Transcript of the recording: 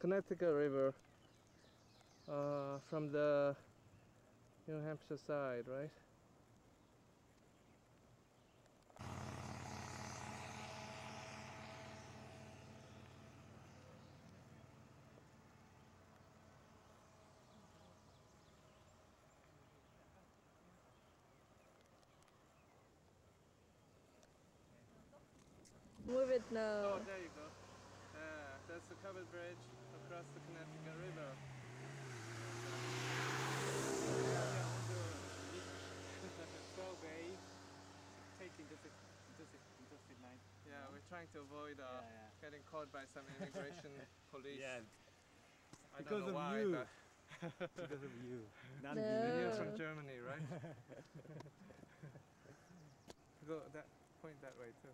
Connecticut River uh, from the New Hampshire side, right? Move it Oh, now. there you go. Yeah, that's the covered bridge across the Connecticut River. so bay taking this is this is this is nice. Yeah, we're trying to avoid uh, Yeah, yeah. getting caught by some immigration police. Yeah, I don't because know of why, you. but because of you. Not No. you're from Germany, right? go that point that way too.